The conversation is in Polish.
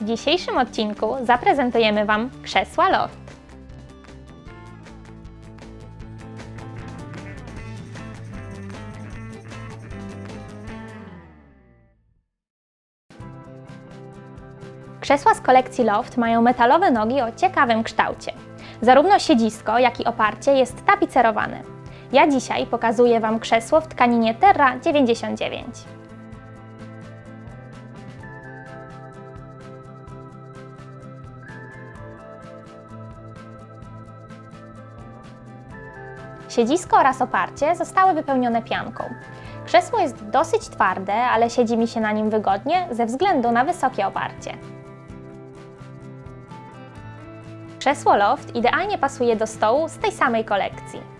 W dzisiejszym odcinku zaprezentujemy Wam krzesła loft. Krzesła z kolekcji Loft mają metalowe nogi o ciekawym kształcie. Zarówno siedzisko, jak i oparcie jest tapicerowane. Ja dzisiaj pokazuję Wam krzesło w tkaninie Terra 99. Siedzisko oraz oparcie zostały wypełnione pianką. Krzesło jest dosyć twarde, ale siedzi mi się na nim wygodnie ze względu na wysokie oparcie. Krzesło loft idealnie pasuje do stołu z tej samej kolekcji.